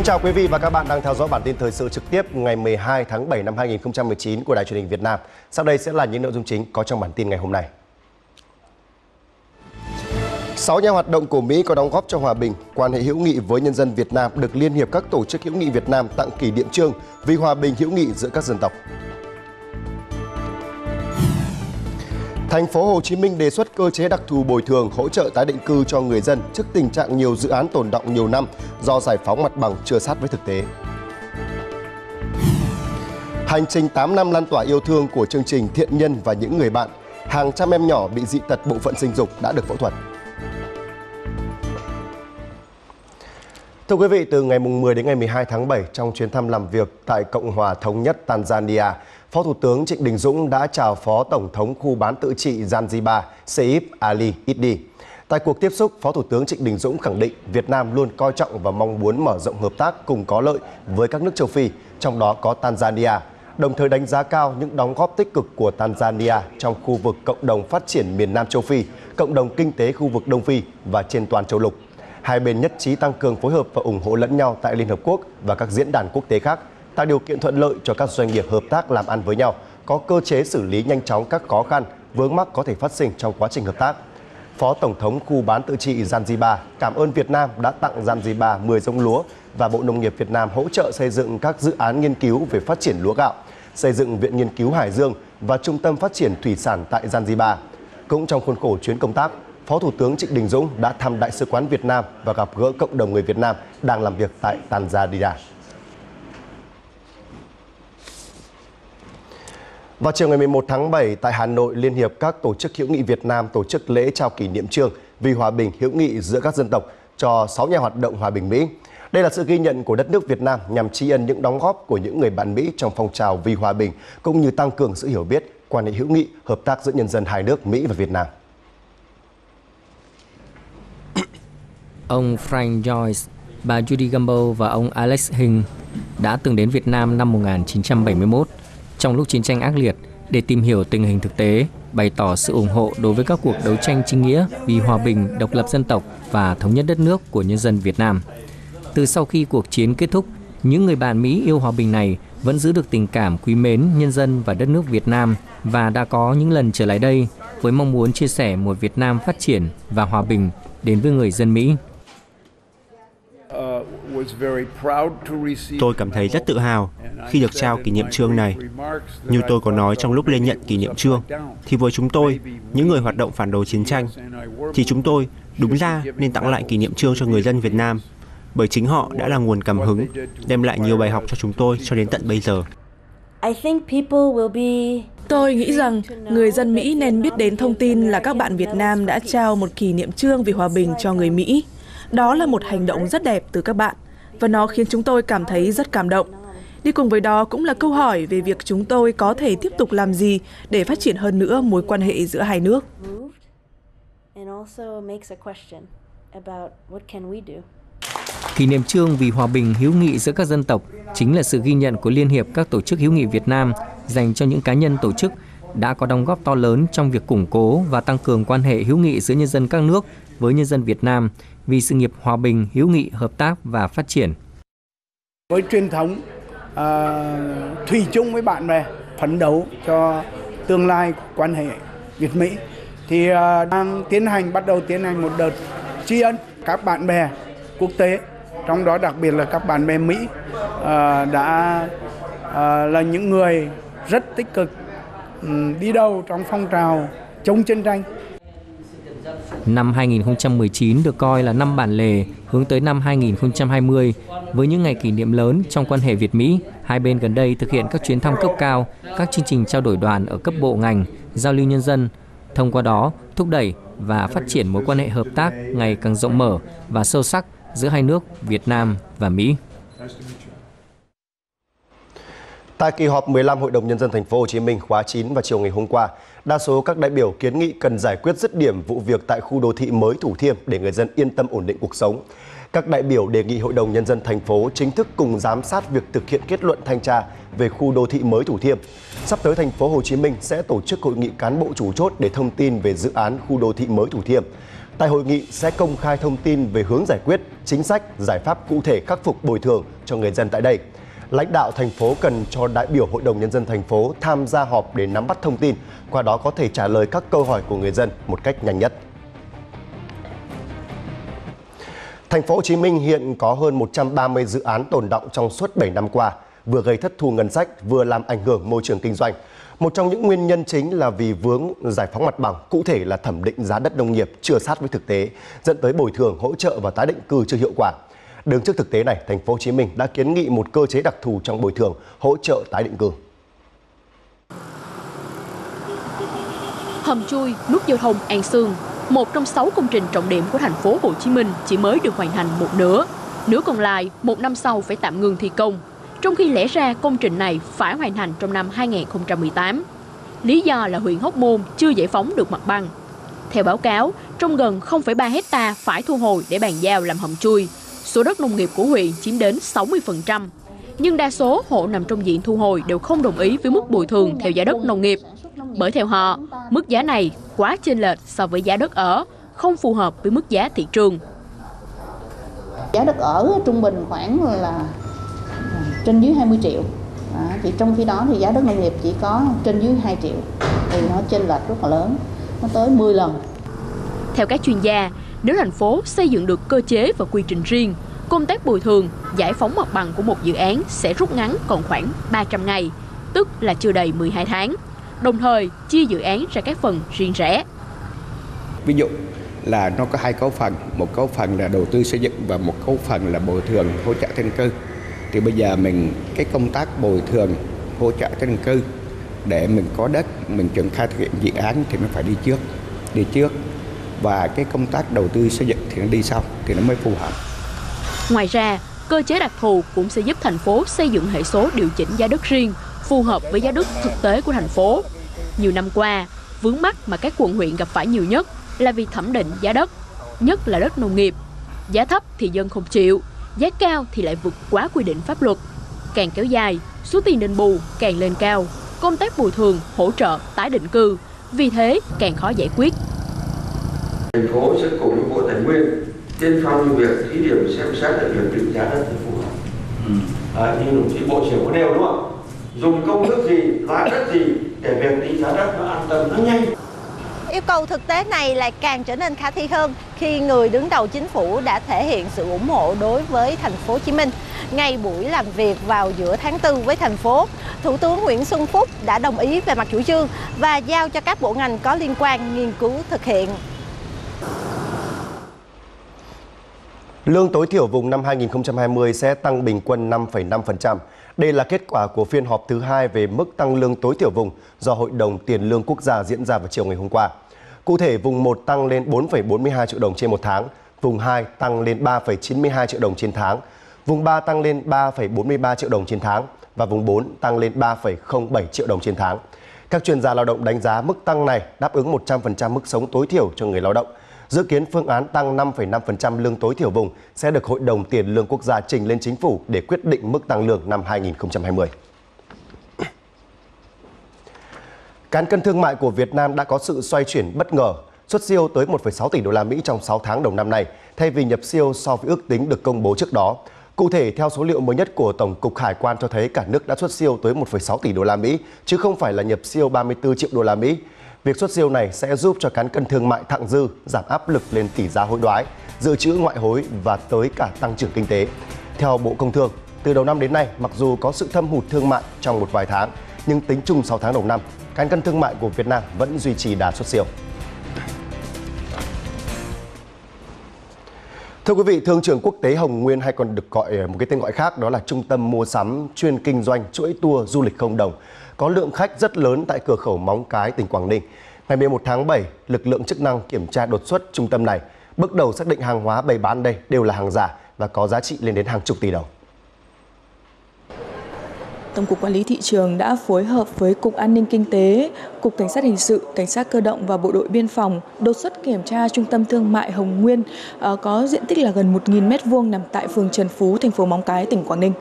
Kính chào quý vị và các bạn đang theo dõi bản tin thời sự trực tiếp ngày 12 tháng 7 năm 2019 của Đài truyền hình Việt Nam. Sau đây sẽ là những nội dung chính có trong bản tin ngày hôm nay. Sáu nhà hoạt động của Mỹ có đóng góp cho hòa bình, quan hệ hữu nghị với nhân dân Việt Nam được Liên hiệp các tổ chức hữu nghị Việt Nam tặng kỷ niệm trương vì hòa bình hữu nghị giữa các dân tộc. Thành phố Hồ Chí Minh đề xuất cơ chế đặc thù bồi thường hỗ trợ tái định cư cho người dân trước tình trạng nhiều dự án tồn động nhiều năm do giải phóng mặt bằng chưa sát với thực tế. Hành trình 8 năm lan tỏa yêu thương của chương trình Thiện Nhân và những người bạn, hàng trăm em nhỏ bị dị tật bộ phận sinh dục đã được phẫu thuật. Thưa quý vị, từ ngày 10 đến ngày 12 tháng 7 trong chuyến thăm làm việc tại Cộng hòa Thống nhất Tanzania, Phó Thủ tướng Trịnh Đình Dũng đã chào Phó Tổng thống khu bán tự trị Zanzibar Seif Ali Iddi. Tại cuộc tiếp xúc, Phó Thủ tướng Trịnh Đình Dũng khẳng định Việt Nam luôn coi trọng và mong muốn mở rộng hợp tác cùng có lợi với các nước châu Phi, trong đó có Tanzania, đồng thời đánh giá cao những đóng góp tích cực của Tanzania trong khu vực cộng đồng phát triển miền Nam châu Phi, cộng đồng kinh tế khu vực Đông Phi và trên toàn châu lục. Hai bên nhất trí tăng cường phối hợp và ủng hộ lẫn nhau tại Liên Hợp Quốc và các diễn đàn quốc tế khác, tạo điều kiện thuận lợi cho các doanh nghiệp hợp tác làm ăn với nhau, có cơ chế xử lý nhanh chóng các khó khăn, vướng mắc có thể phát sinh trong quá trình hợp tác. Phó Tổng thống khu bán tự trị Zanzibar cảm ơn Việt Nam đã tặng Zanzibar 10 giống lúa và Bộ Nông nghiệp Việt Nam hỗ trợ xây dựng các dự án nghiên cứu về phát triển lúa gạo, xây dựng Viện Nghiên cứu Hải Dương và Trung tâm Phát triển Thủy sản tại Zanzibar. Cũng trong khuôn khổ chuyến công tác, Phó Thủ tướng Trịnh Đình Dũng đã thăm Đại sứ quán Việt Nam và gặp gỡ cộng đồng người Việt Nam đang làm việc tại Tanzania. Vào chiều ngày 11 tháng 7 tại Hà Nội, Liên hiệp các tổ chức hữu nghị Việt Nam tổ chức lễ trao kỷ niệm trương vì hòa bình hữu nghị giữa các dân tộc cho 6 nhà hoạt động hòa bình Mỹ. Đây là sự ghi nhận của đất nước Việt Nam nhằm tri ân những đóng góp của những người bạn Mỹ trong phong trào vì hòa bình cũng như tăng cường sự hiểu biết, quan hệ hữu nghị, hợp tác giữa nhân dân hai nước Mỹ và Việt Nam. Ông Frank Joyce, bà Judy Gamble và ông Alex Hing đã từng đến Việt Nam năm 1971 trong lúc chiến tranh ác liệt để tìm hiểu tình hình thực tế, bày tỏ sự ủng hộ đối với các cuộc đấu tranh chính nghĩa vì hòa bình, độc lập dân tộc và thống nhất đất nước của nhân dân Việt Nam. Từ sau khi cuộc chiến kết thúc, những người bạn Mỹ yêu hòa bình này vẫn giữ được tình cảm quý mến nhân dân và đất nước Việt Nam và đã có những lần trở lại đây với mong muốn chia sẻ một Việt Nam phát triển và hòa bình đến với người dân Mỹ. Tôi cảm thấy rất tự hào khi được trao kỷ niệm trương này. Như tôi có nói trong lúc lên nhận kỷ niệm trương, thì với chúng tôi, những người hoạt động phản đối chiến tranh, thì chúng tôi đúng ra nên tặng lại kỷ niệm trương cho người dân Việt Nam, bởi chính họ đã là nguồn cảm hứng, đem lại nhiều bài học cho chúng tôi cho đến tận bây giờ. Tôi nghĩ rằng người dân Mỹ nên biết đến thông tin là các bạn Việt Nam đã trao một kỷ niệm trương vì hòa bình cho người Mỹ. Đó là một hành động rất đẹp từ các bạn và nó khiến chúng tôi cảm thấy rất cảm động. Đi cùng với đó cũng là câu hỏi về việc chúng tôi có thể tiếp tục làm gì để phát triển hơn nữa mối quan hệ giữa hai nước. Kỷ niệm trương vì hòa bình hữu nghị giữa các dân tộc chính là sự ghi nhận của Liên hiệp các tổ chức hữu nghị Việt Nam dành cho những cá nhân tổ chức đã có đóng góp to lớn trong việc củng cố và tăng cường quan hệ hữu nghị giữa nhân dân các nước với nhân dân Việt Nam vì sự nghiệp hòa bình, hữu nghị, hợp tác và phát triển. Với truyền thống uh, thủy chung với bạn bè, phấn đấu cho tương lai quan hệ Việt Mỹ thì uh, đang tiến hành bắt đầu tiến hành một đợt tri ân các bạn bè quốc tế trong đó đặc biệt là các bạn bè Mỹ uh, đã uh, là những người rất tích cực um, đi đầu trong phong trào chống chiến tranh Năm 2019 được coi là năm bản lề hướng tới năm 2020 với những ngày kỷ niệm lớn trong quan hệ Việt-Mỹ. Hai bên gần đây thực hiện các chuyến thăm cấp cao, các chương trình trao đổi đoàn ở cấp bộ ngành, giao lưu nhân dân. Thông qua đó, thúc đẩy và phát triển mối quan hệ hợp tác ngày càng rộng mở và sâu sắc giữa hai nước Việt Nam và Mỹ. Tại kỳ họp 15 Hội đồng nhân dân thành phố Hồ Chí Minh khóa 9 vào chiều ngày hôm qua, đa số các đại biểu kiến nghị cần giải quyết dứt điểm vụ việc tại khu đô thị mới Thủ Thiêm để người dân yên tâm ổn định cuộc sống. Các đại biểu đề nghị Hội đồng nhân dân thành phố chính thức cùng giám sát việc thực hiện kết luận thanh tra về khu đô thị mới Thủ Thiêm. Sắp tới thành phố Hồ Chí Minh sẽ tổ chức hội nghị cán bộ chủ chốt để thông tin về dự án khu đô thị mới Thủ Thiêm. Tại hội nghị sẽ công khai thông tin về hướng giải quyết, chính sách, giải pháp cụ thể khắc phục bồi thường cho người dân tại đây. Lãnh đạo thành phố cần cho đại biểu Hội đồng Nhân dân thành phố tham gia họp để nắm bắt thông tin, qua đó có thể trả lời các câu hỏi của người dân một cách nhanh nhất. Thành phố Hồ Chí Minh hiện có hơn 130 dự án tồn động trong suốt 7 năm qua, vừa gây thất thu ngân sách, vừa làm ảnh hưởng môi trường kinh doanh. Một trong những nguyên nhân chính là vì vướng giải phóng mặt bằng, cụ thể là thẩm định giá đất nông nghiệp chưa sát với thực tế, dẫn tới bồi thường, hỗ trợ và tái định cư chưa hiệu quả. Đứng trước thực tế này, thành phố Hồ Chí Minh đã kiến nghị một cơ chế đặc thù trong bồi thường, hỗ trợ tái định cư. Hầm chui, nút giao thông An Sương, một trong sáu công trình trọng điểm của thành phố Hồ Chí Minh chỉ mới được hoàn thành một nửa. Nửa còn lại, một năm sau phải tạm ngừng thi công trong khi lẽ ra công trình này phải hoàn thành trong năm 2018. Lý do là huyện Hóc Môn chưa giải phóng được mặt bằng. Theo báo cáo, trong gần 0,3 hecta phải thu hồi để bàn giao làm hầm chui. Số đất nông nghiệp của huyện chiếm đến 60%. Nhưng đa số hộ nằm trong diện thu hồi đều không đồng ý với mức bồi thường theo giá đất nông nghiệp. Bởi theo họ, mức giá này quá chênh lệch so với giá đất ở, không phù hợp với mức giá thị trường. Giá đất ở trung bình khoảng là trên dưới 20 triệu à, thì trong khi đó thì giá đất nông nghiệp chỉ có trên dưới 2 triệu thì nó chênh lệch rất là lớn nó tới 10 lần theo các chuyên gia nếu thành phố xây dựng được cơ chế và quy trình riêng, công tác bồi thường, giải phóng mặt bằng của một dự án sẽ rút ngắn còn khoảng 300 ngày, tức là chưa đầy 12 tháng, đồng thời chia dự án ra các phần riêng rẽ. Ví dụ là nó có hai cấu phần, một cấu phần là đầu tư xây dựng và một cấu phần là bồi thường, hỗ trợ dân cư. Thì bây giờ mình, cái công tác bồi thường, hỗ trợ dân cư để mình có đất, mình triển khai thực hiện dự án thì nó phải đi trước đi trước và cái công tác đầu tư xây dựng thì nó đi sau thì nó mới phù hợp ngoài ra cơ chế đặc thù cũng sẽ giúp thành phố xây dựng hệ số điều chỉnh giá đất riêng phù hợp với giá đất thực tế của thành phố nhiều năm qua vướng mắt mà các quận huyện gặp phải nhiều nhất là vì thẩm định giá đất nhất là đất nông nghiệp giá thấp thì dân không chịu giá cao thì lại vượt quá quy định pháp luật. Càng kéo dài, số tiền đền bù càng lên cao, công tác bồi thường, hỗ trợ, tái định cư, vì thế càng khó giải quyết. Thành phố sẽ cùng với Bộ Tài nguyên tiên phong việc thí điểm xem xét lại việc định giá đất phù hợp. Ừ. À, như đồng chí Bộ trưởng có nêu đúng không? Dùng công thức gì, giá đất gì để việc định giá đất nó an tâm, nó nhanh. Yêu cầu thực tế này lại càng trở nên khả thi hơn khi người đứng đầu chính phủ đã thể hiện sự ủng hộ đối với thành phố Hồ Chí Minh. Ngay buổi làm việc vào giữa tháng 4 với thành phố, Thủ tướng Nguyễn Xuân Phúc đã đồng ý về mặt chủ trương và giao cho các bộ ngành có liên quan nghiên cứu thực hiện. Lương tối thiểu vùng năm 2020 sẽ tăng bình quân 5,5%. Đây là kết quả của phiên họp thứ hai về mức tăng lương tối thiểu vùng do Hội đồng Tiền lương Quốc gia diễn ra vào chiều ngày hôm qua. Cụ thể, vùng 1 tăng lên 4,42 triệu đồng trên một tháng, vùng 2 tăng lên 3,92 triệu đồng trên tháng, vùng 3 tăng lên 3,43 triệu đồng trên tháng và vùng 4 tăng lên 3,07 triệu đồng trên tháng. Các chuyên gia lao động đánh giá mức tăng này đáp ứng 100% mức sống tối thiểu cho người lao động. Dự kiến phương án tăng 5,5% lương tối thiểu vùng sẽ được Hội đồng Tiền lương Quốc gia trình lên chính phủ để quyết định mức tăng lương năm 2020. Cán cân thương mại của Việt Nam đã có sự xoay chuyển bất ngờ, xuất siêu tới 1,6 tỷ đô la Mỹ trong 6 tháng đầu năm nay, thay vì nhập siêu so với ước tính được công bố trước đó. Cụ thể, theo số liệu mới nhất của Tổng cục Hải quan cho thấy cả nước đã xuất siêu tới 1,6 tỷ đô la Mỹ, chứ không phải là nhập siêu 34 triệu đô la Mỹ. Việc xuất siêu này sẽ giúp cho cán cân thương mại thặng dư, giảm áp lực lên tỷ giá hối đoái, dự trữ ngoại hối và tới cả tăng trưởng kinh tế. Theo Bộ Công Thương, từ đầu năm đến nay, mặc dù có sự thâm hụt thương mại trong một vài tháng, nhưng tính chung 6 tháng đầu năm, cán cân thương mại của Việt Nam vẫn duy trì đà xuất siêu. Thưa quý vị, Thương trường quốc tế Hồng Nguyên hay còn được gọi một cái tên gọi khác đó là Trung tâm mua sắm chuyên kinh doanh chuỗi tour du lịch không đồng có lượng khách rất lớn tại cửa khẩu Móng Cái, tỉnh Quảng Ninh. Ngày 11 tháng 7, lực lượng chức năng kiểm tra đột xuất trung tâm này. Bước đầu xác định hàng hóa bày bán đây đều là hàng giả và có giá trị lên đến hàng chục tỷ đồng. Tổng cục Quản lý thị trường đã phối hợp với Cục An ninh Kinh tế, Cục Cảnh sát Hình sự, Cảnh sát Cơ động và Bộ đội Biên phòng đột xuất kiểm tra trung tâm thương mại Hồng Nguyên ờ, có diện tích là gần 1.000 m2 nằm tại phường Trần Phú, thành phố Móng Cái, tỉnh Quảng Ninh.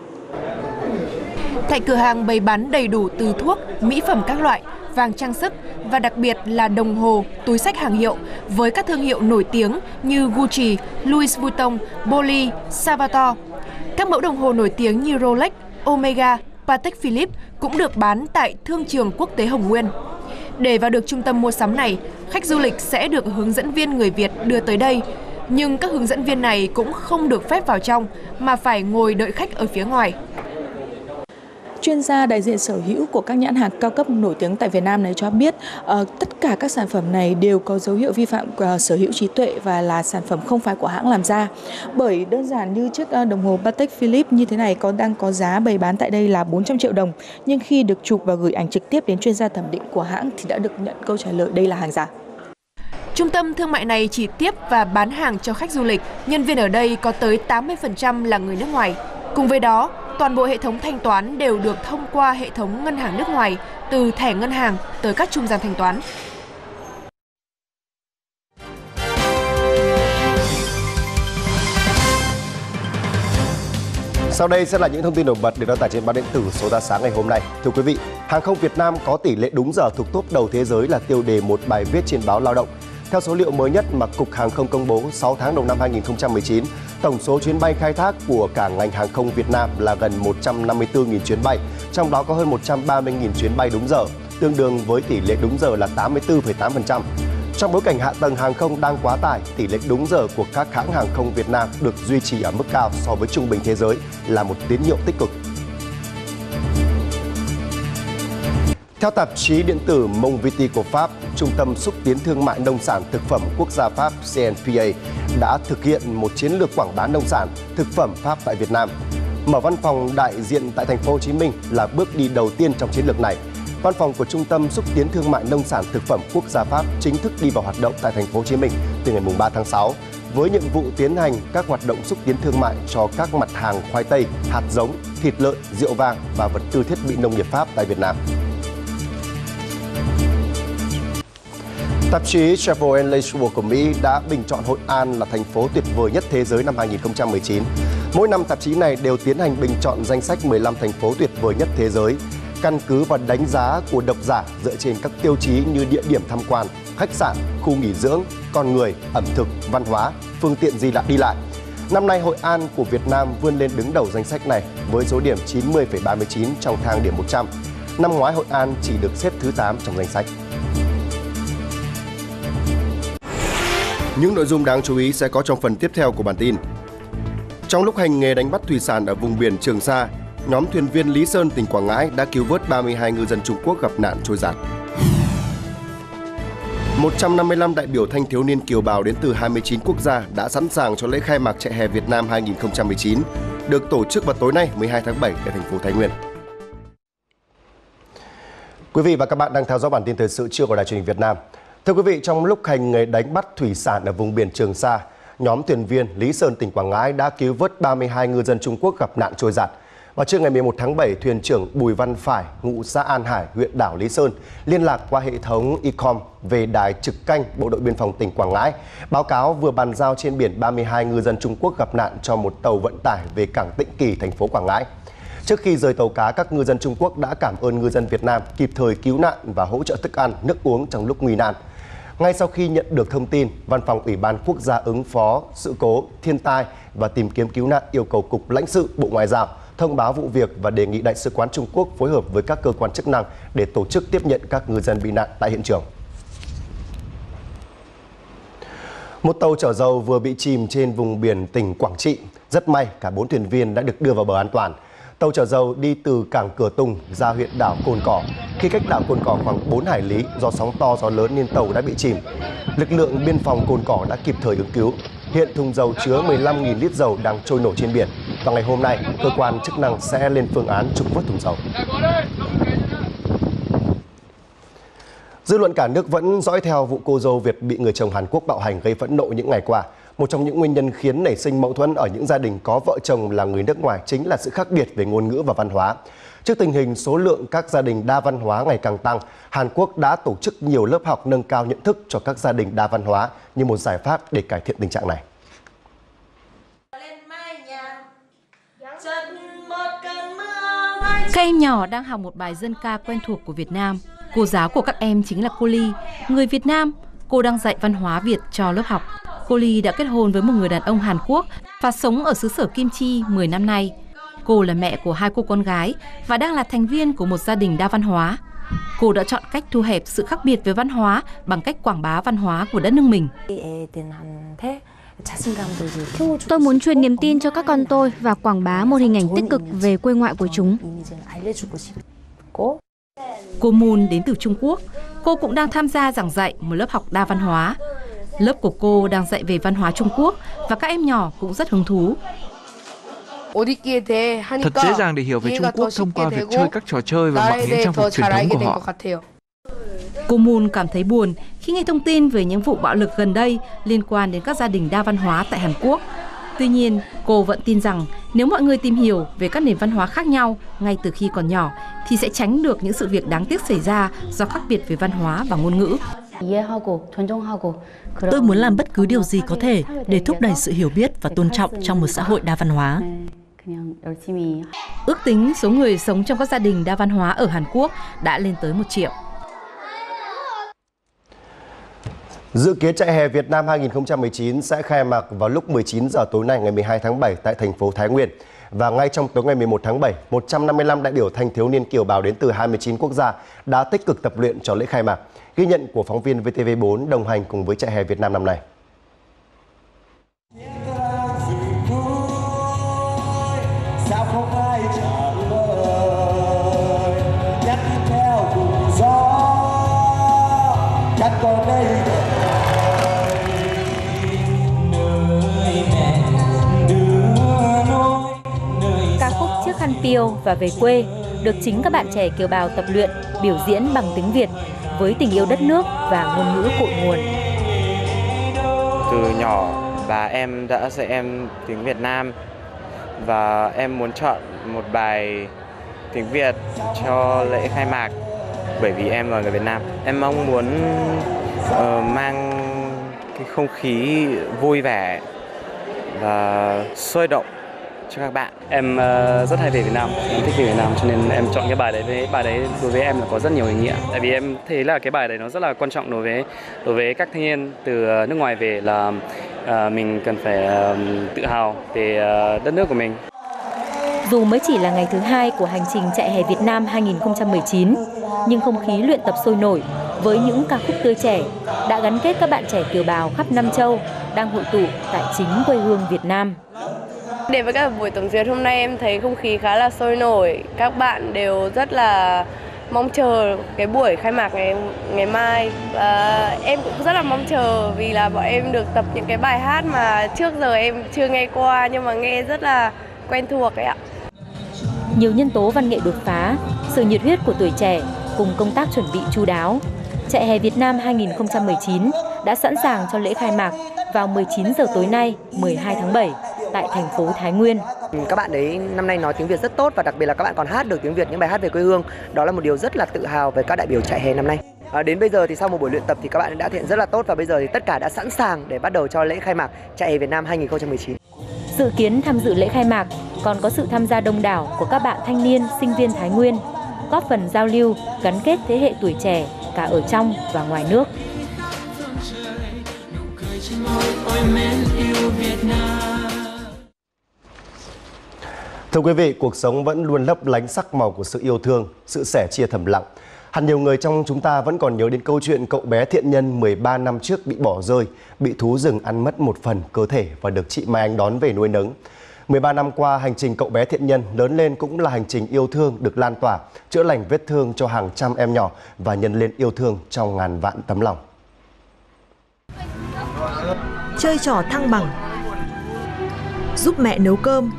Tại cửa hàng bày bán đầy đủ từ thuốc, mỹ phẩm các loại, vàng trang sức và đặc biệt là đồng hồ, túi sách hàng hiệu với các thương hiệu nổi tiếng như Gucci, Louis Vuitton, Boli, Salvatore. Các mẫu đồng hồ nổi tiếng như Rolex, Omega, Patek Philippe cũng được bán tại Thương trường Quốc tế Hồng Nguyên. Để vào được trung tâm mua sắm này, khách du lịch sẽ được hướng dẫn viên người Việt đưa tới đây. Nhưng các hướng dẫn viên này cũng không được phép vào trong mà phải ngồi đợi khách ở phía ngoài. Chuyên gia đại diện sở hữu của các nhãn hàng cao cấp nổi tiếng tại Việt Nam này cho biết uh, tất cả các sản phẩm này đều có dấu hiệu vi phạm uh, sở hữu trí tuệ và là sản phẩm không phải của hãng làm ra. Bởi đơn giản như chiếc uh, đồng hồ Patek Philippe như thế này có đang có giá bày bán tại đây là 400 triệu đồng, nhưng khi được chụp và gửi ảnh trực tiếp đến chuyên gia thẩm định của hãng thì đã được nhận câu trả lời đây là hàng giả. Trung tâm thương mại này chỉ tiếp và bán hàng cho khách du lịch, nhân viên ở đây có tới 80% là người nước ngoài. Cùng với đó, toàn bộ hệ thống thanh toán đều được thông qua hệ thống ngân hàng nước ngoài, từ thẻ ngân hàng tới các trung gian thanh toán. Sau đây sẽ là những thông tin nổi bật được đăng tải trên báo điện tử số ra sáng ngày hôm nay. Thưa quý vị, hàng không Việt Nam có tỷ lệ đúng giờ thuộc top đầu thế giới là tiêu đề một bài viết trên báo Lao động. Theo số liệu mới nhất mà Cục Hàng không công bố 6 tháng đầu năm 2019, tổng số chuyến bay khai thác của cả ngành hàng không Việt Nam là gần 154.000 chuyến bay, trong đó có hơn 130.000 chuyến bay đúng giờ, tương đương với tỷ lệ đúng giờ là 84,8%. Trong bối cảnh hạ tầng hàng không đang quá tải, tỷ lệ đúng giờ của các hãng hàng không Việt Nam được duy trì ở mức cao so với trung bình thế giới là một tín hiệu tích cực. Theo tạp chí điện tử Monviti của Pháp, Trung tâm xúc tiến thương mại nông sản thực phẩm quốc gia Pháp CNPA đã thực hiện một chiến lược quảng bá nông sản, thực phẩm Pháp tại Việt Nam. Mở văn phòng đại diện tại thành phố Hồ Chí Minh là bước đi đầu tiên trong chiến lược này. Văn phòng của Trung tâm xúc tiến thương mại nông sản thực phẩm quốc gia Pháp chính thức đi vào hoạt động tại thành phố Hồ Chí Minh từ ngày 3 tháng 6 với nhiệm vụ tiến hành các hoạt động xúc tiến thương mại cho các mặt hàng khoai tây, hạt giống, thịt lợn, rượu vang và vật tư thiết bị nông nghiệp Pháp tại Việt Nam. Tạp chí Travel and Leisure của Mỹ đã bình chọn Hội An là thành phố tuyệt vời nhất thế giới năm 2019. Mỗi năm tạp chí này đều tiến hành bình chọn danh sách 15 thành phố tuyệt vời nhất thế giới, căn cứ vào đánh giá của độc giả dựa trên các tiêu chí như địa điểm tham quan, khách sạn, khu nghỉ dưỡng, con người, ẩm thực, văn hóa, phương tiện di lại đi lại. Năm nay Hội An của Việt Nam vươn lên đứng đầu danh sách này với số điểm 90,39 trong thang điểm 100. Năm ngoái Hội An chỉ được xếp thứ 8 trong danh sách. Những nội dung đáng chú ý sẽ có trong phần tiếp theo của bản tin. Trong lúc hành nghề đánh bắt thủy sản ở vùng biển Trường Sa, nhóm thuyền viên Lý Sơn tỉnh Quảng Ngãi đã cứu vớt 32 ngư dân Trung Quốc gặp nạn trôi giạt. 155 đại biểu thanh thiếu niên kiều bào đến từ 29 quốc gia đã sẵn sàng cho lễ khai mạc chạy hè Việt Nam 2019, được tổ chức vào tối nay 12 tháng 7 tại thành phố Thái Nguyên. Quý vị và các bạn đang theo dõi bản tin thời sự trưa của Đài truyền hình Việt Nam. Thưa quý vị, trong lúc hành nghề đánh bắt thủy sản ở vùng biển Trường Sa, nhóm thuyền viên Lý Sơn tỉnh Quảng Ngãi đã cứu vớt 32 ngư dân Trung Quốc gặp nạn trôi giạt. Vào trưa ngày 11 tháng 7, thuyền trưởng Bùi Văn Phải, ngụ xã An Hải, huyện đảo Lý Sơn, liên lạc qua hệ thống ECOM về đài trực canh Bộ đội Biên phòng tỉnh Quảng Ngãi, báo cáo vừa bàn giao trên biển 32 ngư dân Trung Quốc gặp nạn cho một tàu vận tải về cảng Tịnh Kỳ, thành phố Quảng Ngãi. Trước khi rời tàu cá, các ngư dân Trung Quốc đã cảm ơn ngư dân Việt Nam kịp thời cứu nạn và hỗ trợ thức ăn, nước uống trong lúc nguy nan. Ngay sau khi nhận được thông tin, Văn phòng Ủy ban Quốc gia ứng phó sự cố thiên tai và tìm kiếm cứu nạn yêu cầu Cục lãnh sự Bộ Ngoại giao thông báo vụ việc và đề nghị Đại sứ quán Trung Quốc phối hợp với các cơ quan chức năng để tổ chức tiếp nhận các ngư dân bị nạn tại hiện trường. Một tàu chở dầu vừa bị chìm trên vùng biển tỉnh Quảng Trị. Rất may cả bốn thuyền viên đã được đưa vào bờ an toàn. Tàu chở dầu đi từ cảng Cửa Tùng ra huyện đảo Cồn Cỏ. Khi cách đảo Cồn Cỏ khoảng 4 hải lý do sóng to gió lớn nên tàu đã bị chìm. Lực lượng biên phòng Cồn Cỏ đã kịp thời ứng cứu. Hiện thùng dầu chứa 15.000 lít dầu đang trôi nổi trên biển. Và ngày hôm nay, cơ quan chức năng sẽ lên phương án trục vớt thùng dầu. Dư luận cả nước vẫn dõi theo vụ cô dâu Việt bị người chồng Hàn Quốc bạo hành gây phẫn nộ những ngày qua. Một trong những nguyên nhân khiến nảy sinh mâu thuẫn ở những gia đình có vợ chồng là người nước ngoài chính là sự khác biệt về ngôn ngữ và văn hóa. Trước tình hình số lượng các gia đình đa văn hóa ngày càng tăng, Hàn Quốc đã tổ chức nhiều lớp học nâng cao nhận thức cho các gia đình đa văn hóa như một giải pháp để cải thiện tình trạng này. Các em nhỏ đang học một bài dân ca quen thuộc của Việt Nam. Cô giáo của các em chính là cô Ly, người Việt Nam. Cô đang dạy văn hóa Việt cho lớp học. Cô Ly đã kết hôn với một người đàn ông Hàn Quốc và sống ở xứ sở Kim Chi 10 năm nay. Cô là mẹ của hai cô con gái và đang là thành viên của một gia đình đa văn hóa. Cô đã chọn cách thu hẹp sự khác biệt về văn hóa bằng cách quảng bá văn hóa của đất nước mình. Tôi muốn truyền niềm tin cho các con tôi và quảng bá một hình ảnh tích cực về quê ngoại của chúng. Cô Moon đến từ Trung Quốc. Cô cũng đang tham gia giảng dạy một lớp học đa văn hóa. Lớp của cô đang dạy về văn hóa Trung Quốc và các em nhỏ cũng rất hứng thú. Thật dễ dàng để hiểu về Trung Quốc thông qua việc chơi các trò chơi và mặc những trang phục truyền thống của họ. Cô Moon cảm thấy buồn khi nghe thông tin về những vụ bạo lực gần đây liên quan đến các gia đình đa văn hóa tại Hàn Quốc. Tuy nhiên, cô vẫn tin rằng nếu mọi người tìm hiểu về các nền văn hóa khác nhau ngay từ khi còn nhỏ thì sẽ tránh được những sự việc đáng tiếc xảy ra do khác biệt về văn hóa và ngôn ngữ. Tôi muốn làm bất cứ điều gì có thể để thúc đẩy sự hiểu biết và tôn trọng trong một xã hội đa văn hóa. Ước tính số người sống trong các gia đình đa văn hóa ở Hàn Quốc đã lên tới một triệu. Dự kiến chạy hè Việt Nam 2019 sẽ khai mạc vào lúc 19 giờ tối nay ngày 12 tháng 7 tại thành phố Thái Nguyên. Và ngay trong tối ngày 11 tháng 7, 155 đại biểu thanh thiếu niên kiều bào đến từ 29 quốc gia đã tích cực tập luyện cho lễ khai mạc. Ghi nhận của phóng viên VTV4 đồng hành cùng với chạy hè Việt Nam năm nay. Piêu và về quê được chính các bạn trẻ kiều bào tập luyện, biểu diễn bằng tiếng Việt với tình yêu đất nước và ngôn ngữ cội nguồn. Từ nhỏ bà em đã dạy em tiếng Việt Nam và em muốn chọn một bài tiếng Việt cho lễ khai mạc bởi vì em là người Việt Nam. Em mong muốn uh, mang cái không khí vui vẻ và sôi động cho các bạn. Em uh, rất hay về Việt Nam, em thích về Việt Nam cho nên em chọn cái bài đấy. Với bài đấy đối với em là có rất nhiều ý nghĩa. Tại vì em thấy là cái bài đấy nó rất là quan trọng đối với đối với các thanh niên từ ờ, nước ngoài về là uh, mình cần phải uh, tự hào về uh, đất nước của mình. Dù mới chỉ là ngày thứ hai của hành trình chạy hè Việt Nam 2019, nhưng không khí luyện tập sôi nổi với những ca khúc tươi trẻ đã gắn kết các bạn trẻ kiều bào khắp năm châu đang hội tụ tại chính quê hương Việt Nam. Đến với các buổi tổng duyệt hôm nay em thấy không khí khá là sôi nổi, các bạn đều rất là mong chờ cái buổi khai mạc ngày ngày mai và em cũng rất là mong chờ vì là bọn em được tập những cái bài hát mà trước giờ em chưa nghe qua nhưng mà nghe rất là quen thuộc ấy ạ. Nhiều nhân tố văn nghệ đột phá, sự nhiệt huyết của tuổi trẻ cùng công tác chuẩn bị chu đáo. Chạy hè Việt Nam 2019 đã sẵn sàng cho lễ khai mạc vào 19 giờ tối nay, 12 tháng 7 tại thành phố Thái Nguyên. Các bạn đấy năm nay nói tiếng Việt rất tốt và đặc biệt là các bạn còn hát được tiếng Việt những bài hát về quê hương. Đó là một điều rất là tự hào với các đại biểu chạy hè năm nay. À, đến bây giờ thì sau một buổi luyện tập thì các bạn đã thể hiện rất là tốt và bây giờ thì tất cả đã sẵn sàng để bắt đầu cho lễ khai mạc chạy hè Việt Nam 2019. Dự kiến tham dự lễ khai mạc còn có sự tham gia đông đảo của các bạn thanh niên, sinh viên Thái Nguyên, góp phần giao lưu, gắn kết thế hệ tuổi trẻ cả ở trong và ngoài nước. Thưa quý vị, cuộc sống vẫn luôn lấp lánh sắc màu của sự yêu thương, sự sẻ chia thầm lặng. Hẳn nhiều người trong chúng ta vẫn còn nhớ đến câu chuyện cậu bé thiện nhân 13 năm trước bị bỏ rơi, bị thú rừng ăn mất một phần cơ thể và được chị Mai Anh đón về nuôi nấng. 13 năm qua, hành trình cậu bé thiện nhân lớn lên cũng là hành trình yêu thương được lan tỏa, chữa lành vết thương cho hàng trăm em nhỏ và nhân lên yêu thương trong ngàn vạn tấm lòng. Chơi trò thăng bằng Giúp mẹ nấu cơm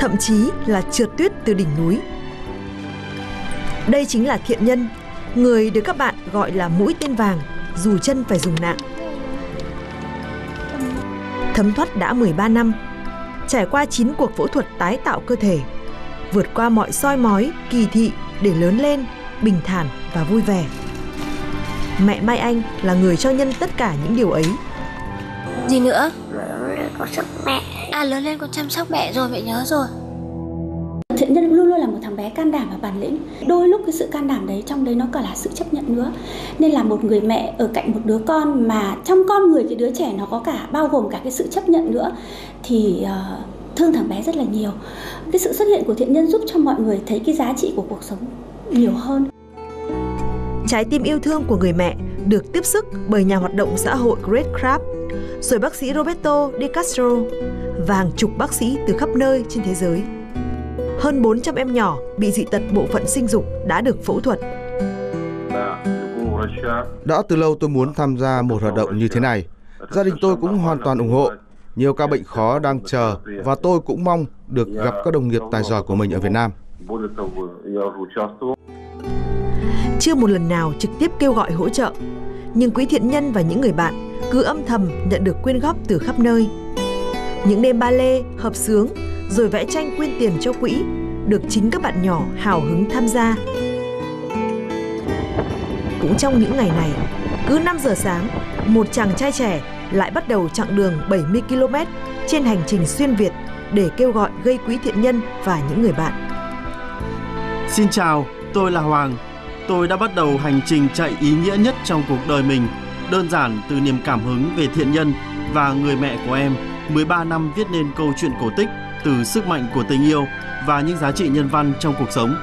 Thậm chí là trượt tuyết từ đỉnh núi. Đây chính là thiện nhân Người được các bạn gọi là mũi tên vàng Dù chân phải dùng nạng Thấm thoát đã 13 năm Trải qua 9 cuộc phẫu thuật tái tạo cơ thể Vượt qua mọi soi mói, kỳ thị Để lớn lên, bình thản và vui vẻ. Mẹ Mai Anh là người cho nhân tất cả những điều ấy. Gì nữa? Có sức mẹ Lớn lên con chăm sóc mẹ rồi, mẹ nhớ rồi. Thiện nhân luôn luôn là một thằng bé can đảm và bản lĩnh. Đôi lúc cái sự can đảm đấy trong đấy nó cả là sự chấp nhận nữa. Nên là một người mẹ ở cạnh một đứa con mà trong con người cái đứa trẻ nó có cả bao gồm cả cái sự chấp nhận nữa thì uh, thương thằng bé rất là nhiều. Cái sự xuất hiện của thiện nhân giúp cho mọi người thấy cái giá trị của cuộc sống nhiều hơn. Trái tim yêu thương của người mẹ được tiếp sức bởi nhà hoạt động xã hội Great Crab, rồi bác sĩ Roberto De Castro và hàng chục bác sĩ từ khắp nơi trên thế giới. Hơn 400 em nhỏ bị dị tật bộ phận sinh dục đã được phẫu thuật. Đã từ lâu tôi muốn tham gia một hoạt động như thế này. Gia đình tôi cũng hoàn toàn ủng hộ. Nhiều ca bệnh khó đang chờ và tôi cũng mong được gặp các đồng nghiệp tài giỏi của mình ở Việt Nam. Chưa một lần nào trực tiếp kêu gọi hỗ trợ, nhưng quý thiện nhân và những người bạn cứ âm thầm nhận được quyên góp từ khắp nơi. Những đêm ba lê, hợp sướng, rồi vẽ tranh quyên tiền cho quỹ, được chính các bạn nhỏ hào hứng tham gia. Cũng trong những ngày này, cứ 5 giờ sáng, một chàng trai trẻ lại bắt đầu chặng đường 70 km trên hành trình xuyên Việt để kêu gọi gây quỹ thiện nhân và những người bạn. Xin chào, tôi là Hoàng. Tôi đã bắt đầu hành trình chạy ý nghĩa nhất trong cuộc đời mình, đơn giản từ niềm cảm hứng về thiện nhân và người mẹ của em, 13 năm viết nên câu chuyện cổ tích từ sức mạnh của tình yêu và những giá trị nhân văn trong cuộc sống.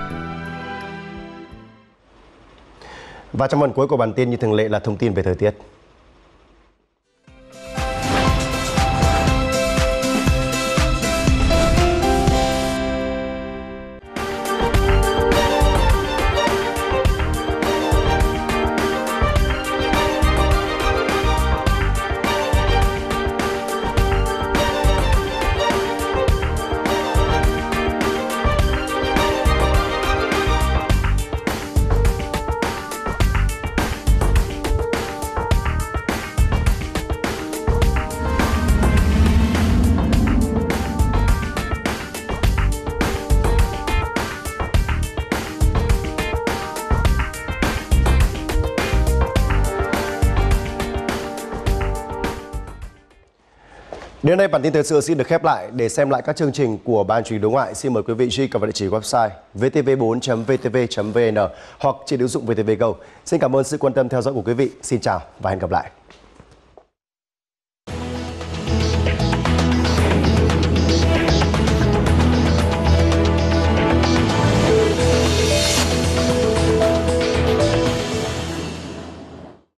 Và trong phần cuối của bản tin, như thường lệ là thông tin về thời tiết. Đến đây bản tin thời sự xin được khép lại. Để xem lại các chương trình của Ban truyền đối ngoại, xin mời quý vị truy cập vào địa chỉ website vtv4.vtv.vn hoặc trên ứng dụng VTV Go. Xin cảm ơn sự quan tâm theo dõi của quý vị. Xin chào và hẹn gặp lại.